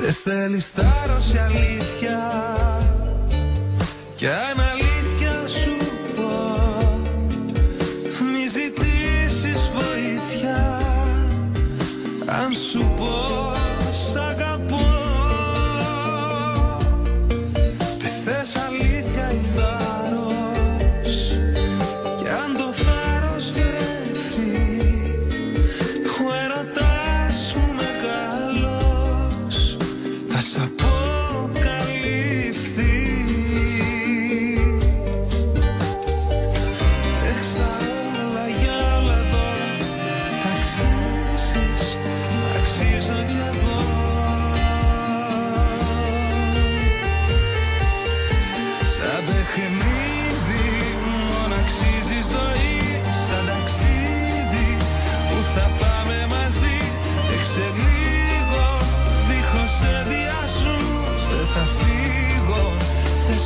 Τε στέλνει τα αλήθεια. Κι αν las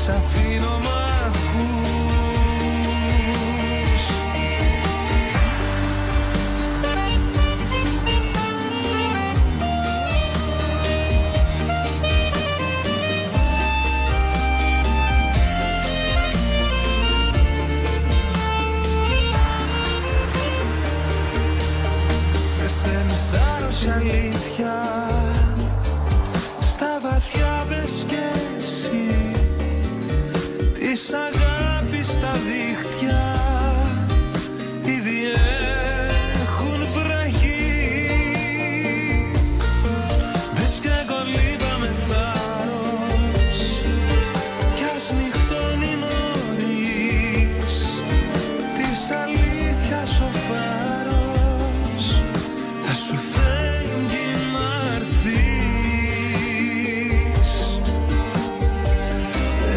Αφήνω μ' ακούς. Μες θέμεις αλήθεια Στα βαθιά μπες και Σου φέγγει να έρθεις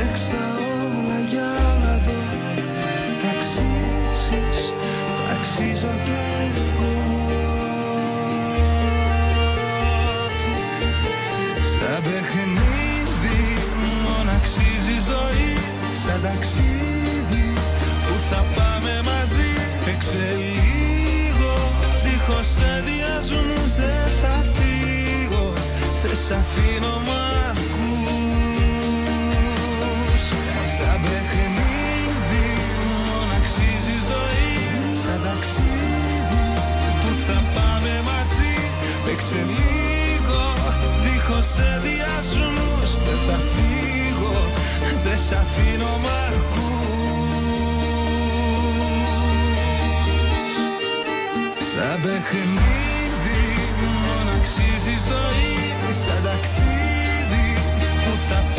Έξα όλα για να δω. Ταξίζεις, ταξίζω και εγώ. Σαν παιχνίδι μόνο αξίζει ζωή. Σαν ταξίδι που θα πάμε μαζί. Εξελίσσεται Σ' αφήνω μ' Σαν παιχνίδι μοναξίζει η ζωή. Σαν ταξίδι που θα πάμε μαζί. Παίξε λίγο δίχως ενδιασμούς Δεν θα φύγω, δεν σ' αφήνω μ' Σαν παιχνίδι αξίζει η ζωή σαν ταξίδι που θα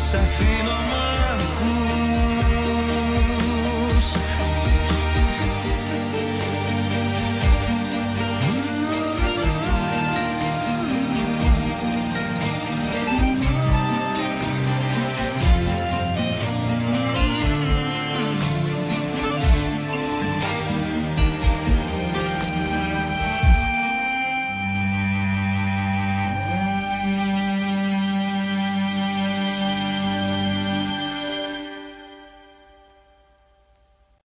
σ'